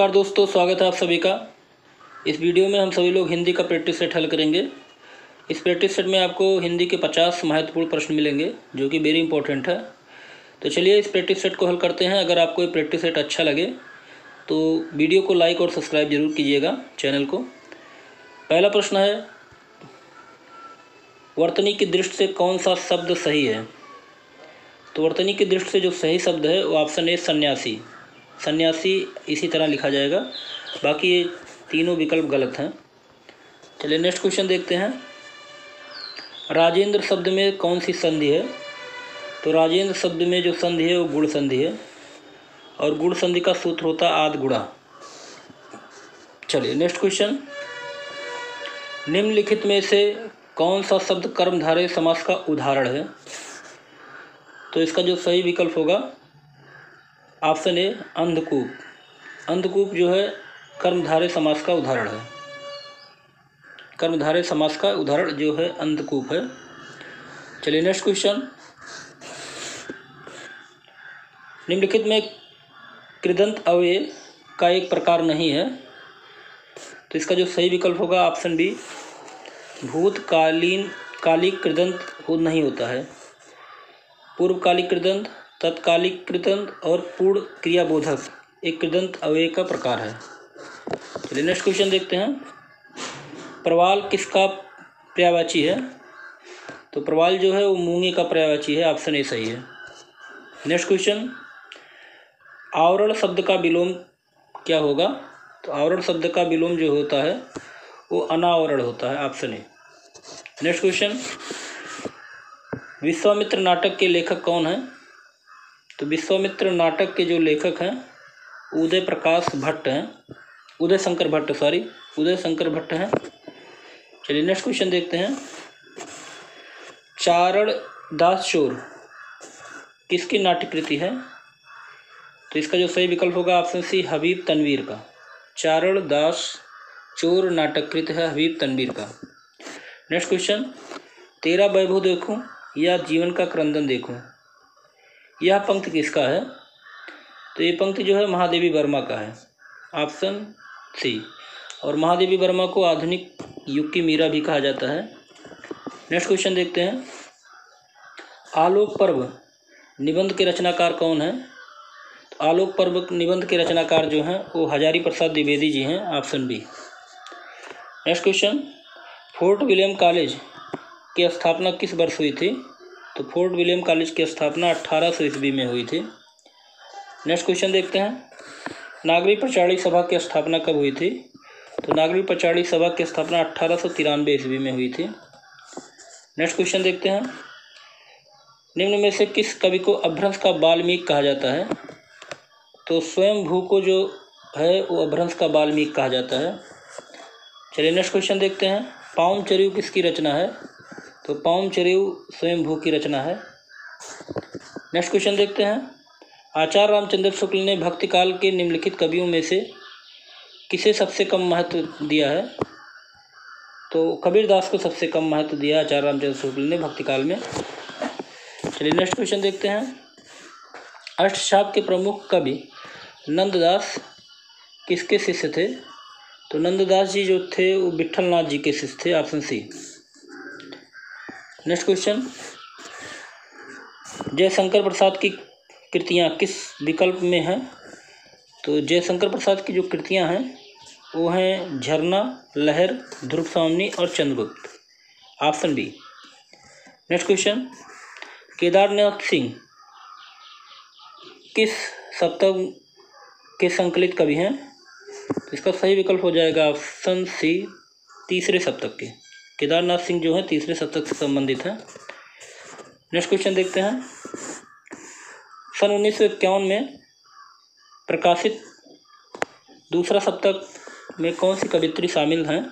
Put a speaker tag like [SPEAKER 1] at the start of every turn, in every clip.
[SPEAKER 1] नमस्कार दोस्तों, स्वागत है आप सभी का। इस वीडियो में हम सभी लोग हिंदी का प्रैक्टिस सेट हल करेंगे। इस प्रैक्टिस सेट में आपको हिंदी के 50 महत्वपूर्ण प्रश्न मिलेंगे, जो कि वेरी इंपॉर्टेंट है। तो चलिए इस प्रैक्टिस सेट को हल करते हैं। अगर आपको ये प्रैक्टिस सेट अच्छा लगे तो वीडियो को लाइक और सब्सक्राइब ज़रूर कीजिएगा चैनल को। पहला प्रश्न है, वर्तनी की दृष्टि से कौन सा शब्द सही है? तो वर्तनी की दृष्टि से जो सही शब्द है, वो ऑप्शन ए सन्यासी। सन्यासी इसी तरह लिखा जाएगा। बाकी ये तीनों विकल्प गलत हैं। चलिए नेक्स्ट क्वेश्चन देखते हैं। राजेंद्र शब्द में कौन सी संधि है? तो राजेंद्र शब्द में जो संधि है वो गुड़ संधि है। और गुड़ संधि का सूत्र होता है आद गुड़ा चलिए नेक्स्ट क्वेश्चन निम्नलिखित में से कौन सा शब्द कर्मधारय समास का उदाहरण है? तो इसका जो सही विकल्प होगा ऑप्शन ए अंधकूप। अंधकूप जो है कर्मधारय समास का उदाहरण है। कर्मधारय समास का उदाहरण जो है, अंधकूप है। चलिए नेक्स्ट क्वेश्चन निम्नलिखित में कृदंत अवय का एक प्रकार नहीं है। तो इसका जो सही विकल्प होगा ऑप्शन बी भूतकालीन, कालिक कृदंत हो नहीं होता है। पूर्वकालिक कृदंत तत्कालिक कृदंत और पूर्ण क्रियाबोधक, एक कृदंत अवय का प्रकार है। चलिए नेक्स्ट क्वेश्चन देखते हैं। प्रवाल किसका पर्यावाची है? तो प्रवाल जो है, वो मूँगे का पर्यावाची है ऑप्शन ए सही है। नेक्स्ट क्वेश्चन आवरण शब्द का विलोम क्या होगा? तो आवरण शब्द का विलोम जो होता है, वो अनावरण होता है option A next question Vishwamitra नाटक के लेखक कौन है? तो विश्वामित्र नाटक के जो लेखक हैं, उदय प्रकाश भट्ट हैं। उदय शंकर भट्ट सॉरी उदय शंकर भट्ट हैं। चलिए नेक्स्ट क्वेश्चन देखते हैं। चारण दास चोर किसकी नाट्यकृति है? तो इसका जो सही विकल्प होगा ऑप्शन सी हबीब तनवीर का। चारण दास चोर नाटककृत है हबीब तनवीर का। नेक्स्ट क्वेश्चन तेरा वैभव देखूँ या जीवन का क्रंदन देखूँ? यह पंक्ति किसका है? तो ये पंक्ति जो है महादेवी वर्मा का है। Option C. और महादेवी वर्मा को आधुनिक युग की मीरा भी कहा जाता है। नेक्स्ट क्वेश्चन देखते हैं। आलोक पर्व निबंध के रचनाकार कौन है? तो आलोक पर्व निबंध के रचनाकार जो हैं, वो हजारी प्रसाद द्विवेदी जी हैं, option B. Next question. Fort William college की स्थापना किस वर्ष हुई थी? तो फोर्ट विलियम कॉलेज की स्थापना अट्ठारह सौ ईस्वी में हुई थी। नेक्स्ट क्वेश्चन देखते हैं। नागरिक प्रचारी सभा की स्थापना कब हुई थी? तो नागरिक प्रचारी सभा की स्थापना अट्ठारह सौ तिरानवे ईस्वी में हुई थी। नेक्स्ट क्वेश्चन देखते हैं। निम्न में से किस कवि को अभ्रंश का बाल्मीक कहा जाता है? तो स्वयं भू को जो है, वो अभ्रंश का बाल्मीक कहा जाता है। चलिए नेक्स्ट क्वेश्चन देखते हैं। पाउम चरियु किसकी रचना है? तो पाउम चरियु स्वयं भू की रचना है। नेक्स्ट क्वेश्चन देखते हैं। आचार्य रामचंद्र शुक्ल ने भक्ति काल के निम्नलिखित कवियों में से किसे सबसे कम महत्व दिया है? तो कबीर दास को सबसे कम महत्व दिया आचार्य रामचंद्र शुक्ल ने भक्ति काल में। चलिए नेक्स्ट क्वेश्चन देखते हैं। अष्टछाप के प्रमुख कवि नंददास किसके शिष्य थे? तो नंददास जी जो थे, वो विठलनाथ जी के शिष्य थे option C next question Jaishankar Prasad की कृतियाँ किस विकल्प में हैं? तो जयशंकर प्रसाद की जो कृतियाँ हैं, वो हैं झरना, लहर, ध्रुव सामनी और Chandragupta. Option B next question Kedarnath Singh किस सप्तक के संकलित कवि हैं? तो इसका सही विकल्प हो जाएगा ऑप्शन सी तीसरे सप्तक के। केदारनाथ सिंह जो है तीसरे शतक से संबंधित हैं। नेक्स्ट क्वेश्चन देखते हैं। सन उन्नीस सौ इक्यावन में प्रकाशित दूसरा सप्तक में कौन सी कवित्री शामिल हैं?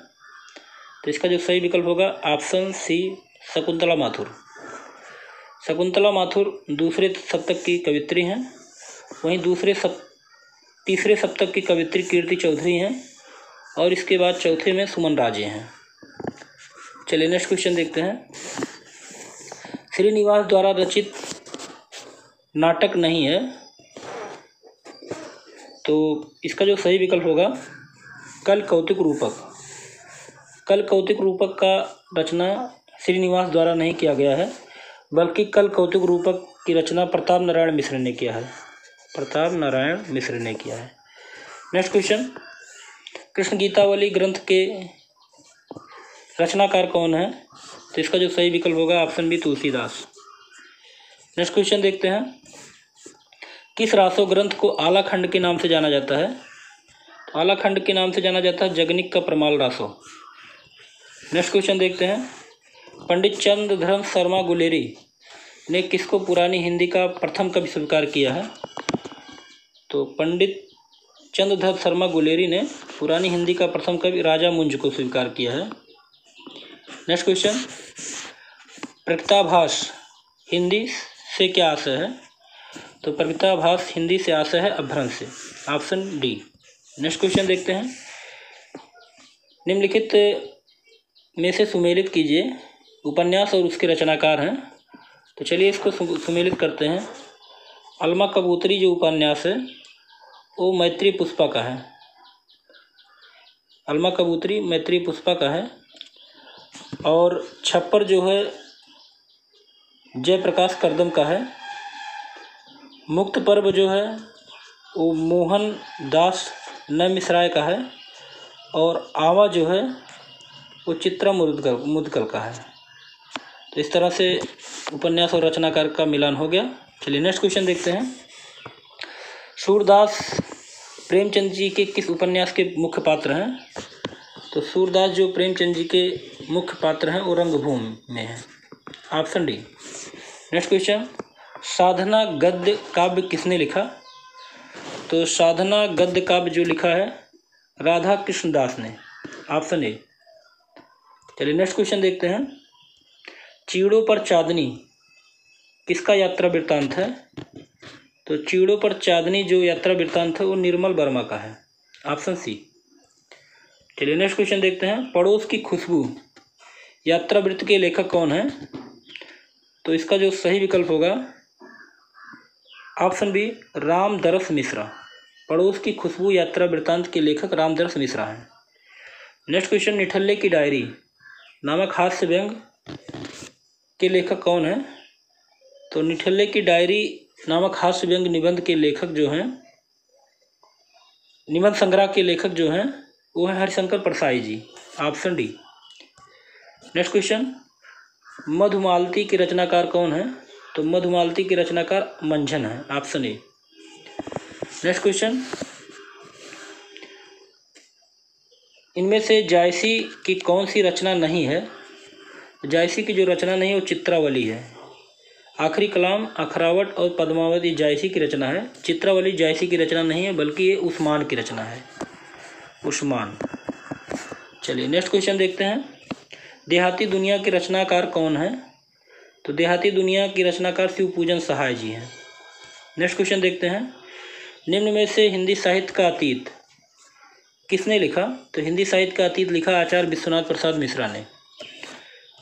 [SPEAKER 1] तो इसका जो सही विकल्प होगा ऑप्शन सी, शकुंतला माथुर। शकुंतला माथुर दूसरे सप्तक की कवित्री हैं। वहीं दूसरे सप, तीसरे सप्तक की कवित्री कीर्ति चौधरी हैं और इसके बाद चौथे में सुमन राजे हैं। चलिए नेक्स्ट क्वेश्चन देखते हैं। श्रीनिवास द्वारा रचित नाटक नहीं है तो इसका जो सही विकल्प होगा, कल कौतिक रूपक। कल कौतिक रूपक का रचना श्रीनिवास द्वारा नहीं किया गया है, बल्कि कल कौतुक रूपक की रचना प्रताप नारायण मिश्र ने किया है। प्रताप नारायण मिश्र ने किया है। नेक्स्ट क्वेश्चन कृष्ण गीतावली ग्रंथ के रचनाकार कौन है? तो इसका जो सही विकल्प होगा option B Tulsidas. Next question देखते हैं। किस रासो ग्रंथ को आला खंड के नाम से जाना जाता है? तो आला खंड के नाम से जाना जाता है जगनिक का प्रमाल रासो। नेक्स्ट क्वेश्चन देखते हैं। पंडित चंद्रधर्म शर्मा गुलेरी ने किसको पुरानी हिंदी का प्रथम कवि स्वीकार किया है? तो पंडित चंद्रधर शर्मा गुलेरी ने पुरानी हिंदी का प्रथम कवि राजा मुंज को स्वीकार किया है। नेक्स्ट क्वेश्चन प्रगताभास हिंदी से क्या आशय है? तो प्रगताभास हिंदी से आशय है अभ्रंश से। ऑप्शन डी नेक्स्ट क्वेश्चन देखते हैं। निम्नलिखित में से सुमेलित कीजिए। उपन्यास और उसके रचनाकार हैं। तो चलिए इसको सुमेलित करते हैं। अलमा कबूतरी जो उपन्यास है, वो मैत्री पुष्पा का है। अलमा कबूतरी मैत्री पुष्पा का है। और छप्पर जो है जयप्रकाश करदम का है। मुक्त पर्व जो है, वो मोहन दास न मिश्राय का है और आवा जो है, वो चित्रा मुदगल मुदगल का है। तो इस तरह से उपन्यास और रचनाकार का मिलान हो गया। चलिए नेक्स्ट क्वेश्चन देखते हैं। सूरदास प्रेमचंद जी के किस उपन्यास के मुख्य पात्र हैं? तो सूरदास जो प्रेमचंद जी के मुख्य पात्र हैं, वो रंगभूमि में हैं। ऑप्शन डी, नेक्स्ट क्वेश्चन, साधना गद्य काव्य किसने लिखा? तो साधना गद्य काव्य जो लिखा है, राधा कृष्ण दास ने। ऑप्शन ए, चलिए नेक्स्ट क्वेश्चन देखते हैं। चीड़ों पर चांदनी किसका यात्रा वृत्तांत है? तो चीड़ों पर चांदनी जो यात्रा वृत्तांत है, वो निर्मल वर्मा का है। ऑप्शन सी, चलिए नेक्स्ट क्वेश्चन देखते हैं। पड़ोस की खुशबू यात्रा वृत्त के लेखक कौन है? तो इसका जो सही विकल्प होगा ऑप्शन बी रामदरस मिश्रा। पड़ोस की खुशबू यात्रा वृत्तांत के लेखक रामदरस मिश्रा हैं। नेक्स्ट क्वेश्चन निठल्ले की डायरी नामक हास्य व्यंग के लेखक कौन है? तो निठल्ले की डायरी नामक हास्य व्यंग निबंध के लेखक जो हैं, निबंध संग्रह के लेखक जो हैं, वो है Harishankar Parsai ji option D next question Madhumalti के रचनाकार कौन है? तो मधुमालती के रचनाकार मंझन है। ऑप्शन ए नेक्स्ट क्वेश्चन इनमें से जायसी की कौन सी रचना नहीं है? जायसी की जो रचना नहीं है, वो चित्रावली है। आखिरी कलाम, अखरावट और पद्मावती जायसी की रचना है। चित्रावली जायसी की रचना नहीं है, बल्कि ये उस्मान की रचना है। उस्मान। चलिए नेक्स्ट क्वेश्चन देखते हैं। देहाती दुनिया के रचनाकार कौन है? तो देहाती दुनिया की रचनाकार शिव पूजन सहाय जी हैं। नेक्स्ट क्वेश्चन देखते हैं। निम्न में से हिंदी साहित्य का अतीत किसने लिखा? तो हिंदी साहित्य का अतीत लिखा आचार्य विश्वनाथ प्रसाद मिश्रा ने।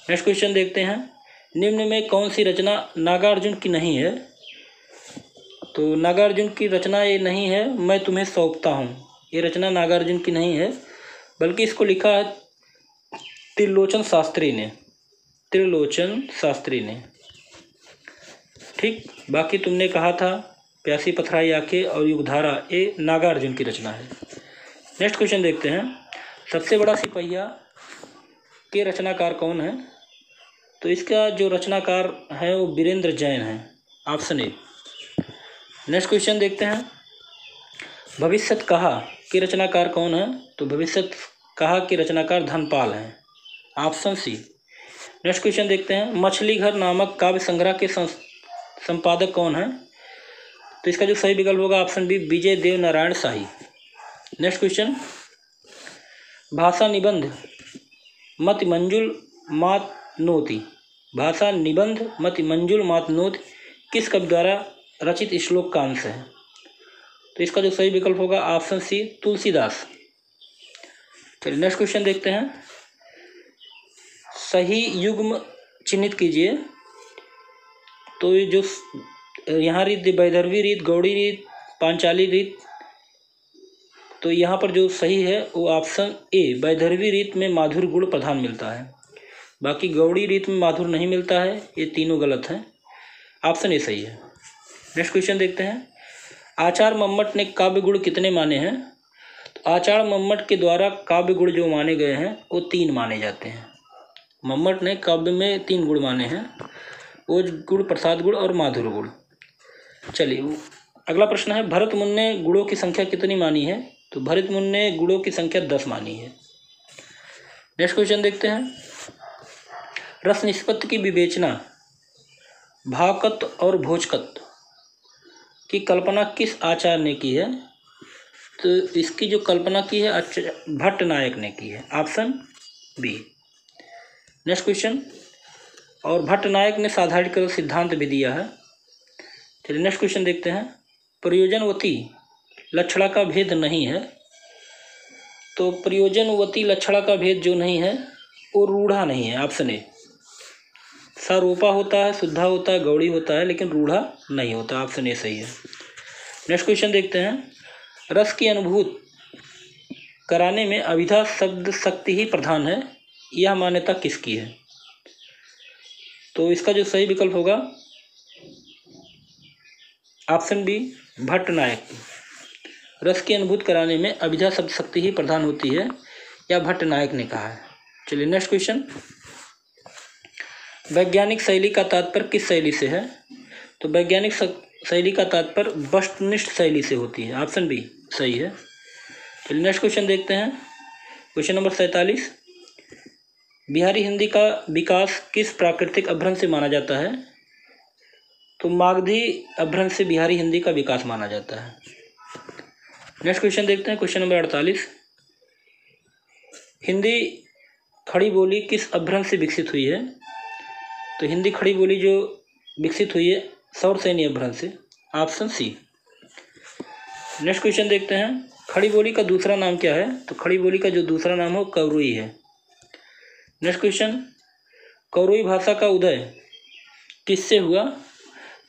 [SPEAKER 1] नेक्स्ट क्वेश्चन देखते हैं। निम्न में कौन सी रचना नागार्जुन की नहीं है? तो नागार्जुन की रचना ये नहीं है, मैं तुम्हें सौंपता हूँ। ये रचना नागार्जुन की नहीं है, बल्कि इसको लिखा त्रिलोचन शास्त्री ने, त्रिलोचन शास्त्री ने। ठीक, बाकी तुमने कहा था, प्यासी पथराई आके और युगधारा, ये नागार्जुन की रचना है। नेक्स्ट क्वेश्चन देखते हैं। सबसे बड़ा सिपहिया के रचनाकार कौन है? तो इसका जो रचनाकार है, वो वीरेंद्र जैन है। Option A. नेक्स्ट क्वेश्चन देखते हैं। भविष्यत कहा के रचनाकार कौन है? तो भविष्यत कहा के रचनाकार धनपाल हैं। Option C. नेक्स्ट क्वेश्चन देखते हैं। मछली घर नामक काव्य संग्रह के संपादक कौन है? तो इसका जो सही विकल्प होगा option B Vijay Dev Narayan Shahi next question भाषा निबंध। मत मंजुल मात नोति भाषा निबंध मत मंजुल मात नोत किस कवि द्वारा रचित श्लोक का अंश है? तो इसका जो सही विकल्प होगा ऑप्शन सी तुलसीदास। चलिए नेक्स्ट क्वेश्चन देखते हैं। सही युग्म चिन्हित कीजिए। तो ये जो यहाँ रीत वैदर्भी रीत, गौड़ी रीत, पांचाली रीत तो यहाँ पर जो सही है, वो ऑप्शन ए वैधर्वी रीत में माधुर गुण प्रधान मिलता है। बाकी गौड़ी रीत में माधुर नहीं मिलता है, ये तीनों गलत हैं। ऑप्शन ए सही है। नेक्स्ट क्वेश्चन देखते हैं। आचार मम्मट ने काव्य गुण कितने माने हैं? तो आचार मम्मट के द्वारा काव्य गुण जो माने गए हैं, वो तीन माने जाते हैं। मम्मट ने काव्य में तीन गुण माने हैं वो गुण प्रसाद गुण और माधुर गुण चलिए, अगला प्रश्न है, भरत मुन ने गुणों की संख्या कितनी मानी है? तो भरत मुन ने गुणों की संख्या दस मानी है। नेक्स्ट क्वेश्चन देखते हैं। रस निष्पत्ति की विवेचना, भाकत और भोजकत की कल्पना किस आचार्य ने की है? तो इसकी जो कल्पना की है भट्ट नायक ने की है। ऑप्शन बी नेक्स्ट क्वेश्चन और भट्ट नायक ने साधारणीकरण सिद्धांत भी दिया है। चलिए नेक्स्ट क्वेश्चन देखते हैं। प्रयोजनवती लक्षणा का भेद नहीं है। तो प्रयोजनवती लक्षणा का भेद जो नहीं है, वो रूढ़ा नहीं है ऑप्शन ए सरूपा होता है, शुद्धा होता है, गौड़ी होता है, लेकिन रूढ़ा नहीं होता ऑप्शन ए सही है। नेक्स्ट क्वेश्चन देखते हैं। रस की अनुभूत कराने में अभिधा शब्द शक्ति ही प्रधान है। यह मान्यता किसकी है? तो इसका जो सही विकल्प होगा, ऑप्शन बी भट्ट नायक रस की अनुभूत कराने में अभिधा शब्द शक्ति ही प्रधान होती है या भट्ट नायक ने कहा है। चलिए नेक्स्ट क्वेश्चन वैज्ञानिक शैली का तात्पर्य किस शैली से है? तो वैज्ञानिक शैली का तात्पर्य वस्तुनिष्ठ शैली से होती है। ऑप्शन बी, सही है। चलिए नेक्स्ट क्वेश्चन देखते हैं। क्वेश्चन नंबर सैंतालीस। बिहारी हिंदी का विकास किस प्राकृतिक अभ्रंश से माना जाता है? तो मागधी अभ्रंश से बिहारी हिंदी का विकास माना जाता है। नेक्स्ट क्वेश्चन देखते हैं क्वेश्चन नंबर अड़तालीस। हिंदी खड़ी बोली किस अभ्रंश से विकसित हुई है? तो हिंदी खड़ी बोली जो विकसित हुई है, सौर सैनी अभ्रंश से ऑप्शन सी नेक्स्ट क्वेश्चन देखते हैं, खड़ी बोली का दूसरा नाम क्या है? तो खड़ी बोली का जो दूसरा नाम हो, कवरुई है। नेक्स्ट क्वेश्चन कौरुई भाषा का उदय किससे हुआ?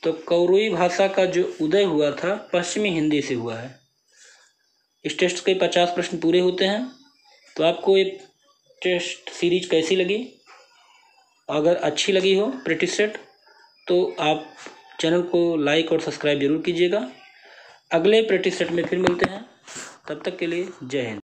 [SPEAKER 1] तो कौरुई भाषा का जो उदय हुआ था, पश्चिमी हिंदी से हुआ है। इस टेस्ट के पचास प्रश्न पूरे होते हैं। तो आपको ये टेस्ट सीरीज़ कैसी लगी? अगर अच्छी लगी हो प्रेटिस सेट तो आप चैनल को लाइक और सब्सक्राइब ज़रूर कीजिएगा। अगले प्रैक्टिस सेट में फिर मिलते हैं। तब तक के लिए जय हिंद।